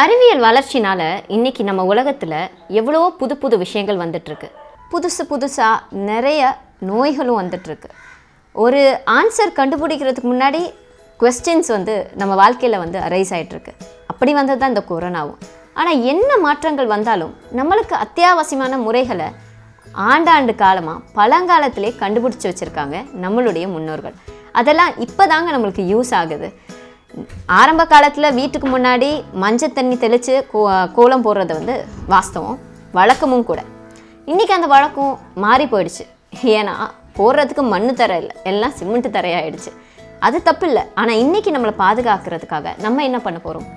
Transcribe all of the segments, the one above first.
அறிவியல் வளர்ச்சினால் இன்றைக்கி நம்ம உலகத்தில் எவ்வளோ புது புது விஷயங்கள் வந்துட்டுருக்கு. புதுசு புதுசாக நிறைய நோய்களும் வந்துட்டுருக்கு. ஒரு ஆன்சர் கண்டுபிடிக்கிறதுக்கு முன்னாடி கொஸ்டின்ஸ் வந்து நம்ம வாழ்க்கையில் வந்து அரைஸ் ஆகிட்டுருக்கு அப்படி வந்தது தான் இந்த கொரோனாவும் ஆனால் என்ன மாற்றங்கள் வந்தாலும் நம்மளுக்கு அத்தியாவசியமான முறைகளை ஆண்டாண்டு காலமாக பழங்காலத்திலே கண்டுபிடிச்சி வச்சுருக்காங்க நம்மளுடைய முன்னோர்கள். அதெல்லாம் இப்போ தாங்க நம்மளுக்கு யூஸ் ஆகுது. ஆரம்ப காலத்தில் வீட்டுக்கு முன்னாடி மஞ்சள் தண்ணி தெளித்து கோ கோலம் போடுறது வந்து வாஸ்தவம். வழக்கமும் கூட. இன்றைக்கி அந்த வழக்கம் மாறி போயிடுச்சு. ஏன்னா போடுறதுக்கு மண் தர இல்லை. எல்லாம் சிமெண்ட் தரையாயிடுச்சு அது தப்பு இல்லை. ஆனால் இன்றைக்கி நம்மளை பாதுகாக்கிறதுக்காக நம்ம என்ன பண்ண போகிறோம்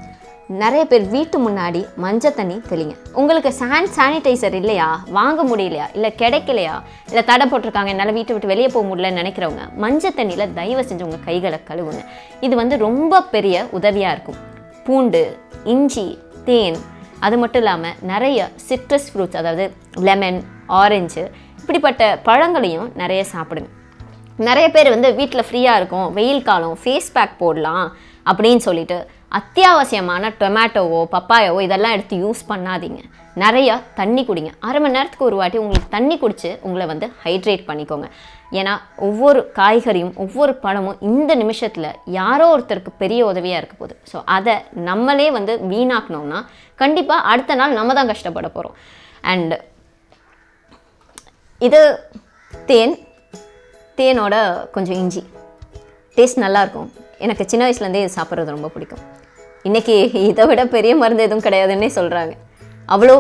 நிறைய பேர் வீட்டு முன்னாடி மஞ்சள் தண்ணி தெளிங்க. உங்களுக்கு சாண்ட் சானிடைசர் இல்லையா? வாங்க முடியலையா? இல்லை கிடைக்கலையா? இல்லை தடை போட்டிருக்காங்க என்னால் வீட்டை விட்டு வெளியே போக முடியலன்னு நினைக்கிறவங்க மஞ்சள் தண்ணியில் தயவு செஞ்சு உங்கள் கைகளை கழுவுங்க. இது வந்து ரொம்ப பெரிய உதவியாக இருக்கும். பூண்டு இஞ்சி தேன் அது மட்டும் இல்லாமல் நிறைய சிட்ரஸ் ஃப்ரூட்ஸ் அதாவது லெமன் ஆரஞ்சு இப்படிப்பட்ட பழங்களையும் நிறைய சாப்பிடுங்க. நிறைய பேர் வந்து வீட்டில் ஃப்ரீயாக இருக்கும். வெயில் காலம் ஃபேஸ் பேக் போடலாம் அப்படின்னு சொல்லிட்டு அத்தியாவசியமான டொமேட்டோவோ பப்பாயாவோ இதெல்லாம் எடுத்து யூஸ் பண்ணாதீங்க. நிறைய தண்ணி குடிங்க. அரை மணி நேரத்துக்கு ஒரு வாட்டி உங்களுக்கு தண்ணி குடித்து உங்களை வந்து ஹைட்ரேட் பண்ணிக்கோங்க. ஏன்னா ஒவ்வொரு காய்கறியும் ஒவ்வொரு பழமும் இந்த நிமிஷத்தில் யாரோ ஒருத்தருக்கு பெரிய உதவியாக இருக்க போகுது. ஸோ அதை நம்மளே வந்து வீணாக்கணும்னா கண்டிப்பாக அடுத்த நாள் நம்ம தான் கஷ்டப்பட போகிறோம் அண்டு இது தேன் தேனோட கொஞ்சம் இஞ்சி. டேஸ்ட் நல்லாயிருக்கும் எனக்கு சின்ன வயசுலேருந்தே இது சாப்பிட்றது ரொம்ப பிடிக்கும். இன்றைக்கி இதை விட பெரிய மருந்து எதுவும் கிடையாதுன்னே சொல்கிறாங்க அவ்வளோ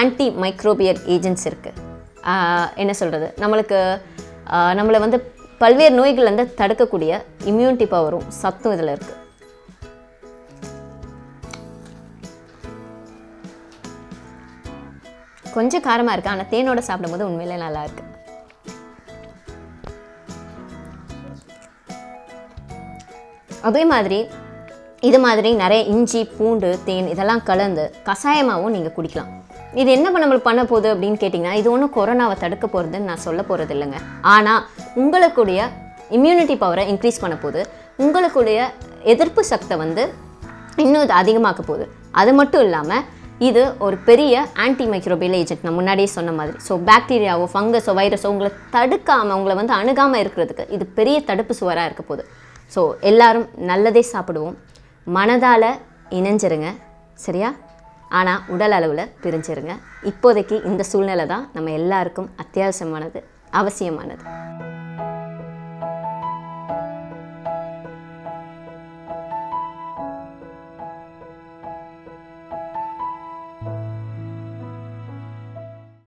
ஆன்டி மைக்ரோபியல் ஏஜென்ட்ஸ் இருக்குது என்ன சொல்கிறது நம்மளுக்கு நம்மளை வந்து பல்வேறு நோய்கள்லேருந்து தடுக்கக்கூடிய இம்யூனிட்டி பவரும் சத்தும் இதில் இருக்குது கொஞ்சம் காரமாக இருக்குது ஆனால் தேனோட சாப்பிடும்போது உண்மையிலே நல்லா இருக்குது அதே மாதிரி இது மாதிரி நிறைய இஞ்சி பூண்டு தேன் இதெல்லாம் கலந்து கஷாயமாகவும் நீங்கள் குடிக்கலாம். இது என்ன பண்ண நம்மளுக்கு பண்ண போகுது அப்படின்னு கேட்டிங்கன்னா இது ஒன்றும் கொரோனாவை தடுக்க போகிறதுன்னு நான் சொல்ல போகிறது இல்லைங்க. ஆனால் உங்களுக்குடைய இம்யூனிட்டி பவரை இன்க்ரீஸ் பண்ண போகுது. உங்களுக்குடைய எதிர்ப்பு சக்தை வந்து இன்னும் இது அதிகமாக்க போகுது. அது மட்டும் இல்லாமல் இது ஒரு பெரிய ஆன்டி மைக்ரோபியல் ஏஜென்ட் நான் முன்னாடியே சொன்ன மாதிரி. ஸோ பாக்டீரியாவோ ஃபங்கஸோ வைரஸோ உங்களை தடுக்காமல் உங்களை வந்து அணுகாமல் இருக்கிறதுக்கு இது பெரிய தடுப்பு சுவராக இருக்க போகுது. ஸோ எல்லாரும் நல்லதே சாப்பிடுவோம். மனதால் இணைஞ்சிருங்க சரியா? ஆனால் உடல் அளவில் பிரிஞ்சிருங்க. இப்போதைக்கு இந்த சூழ்நிலை தான் நம்ம எல்லாருக்கும் அத்தியாவசியமானது அவசியமானது.